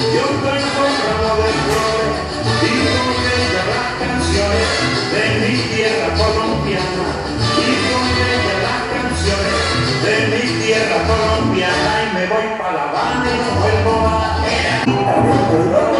yo canto un de flores y con las canciones de mi tierra colombiana y con ella las canciones de mi tierra colombiana y me voy para La Habana y no vuelvo a...